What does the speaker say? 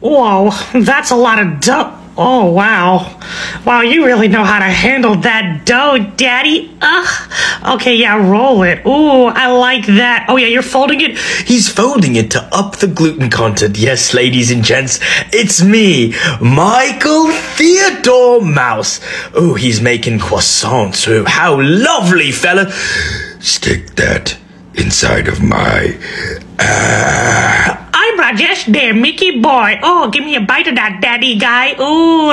Whoa, that's a lot of dough. Oh, wow. Wow, you really know how to handle that dough, Daddy. Ugh. Okay, yeah, roll it. Ooh, I like that. Oh, yeah, you're folding it? He's folding it to up the gluten content. Yes, ladies and gents, it's me, Michael Theodore Mouse. Oh, he's making croissants. Oh, how lovely, fella. Stick that inside of my. Uh... I'm there, Mickey boy. Oh, give me a bite of that, Daddy guy. Ooh,